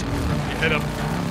You Hit him.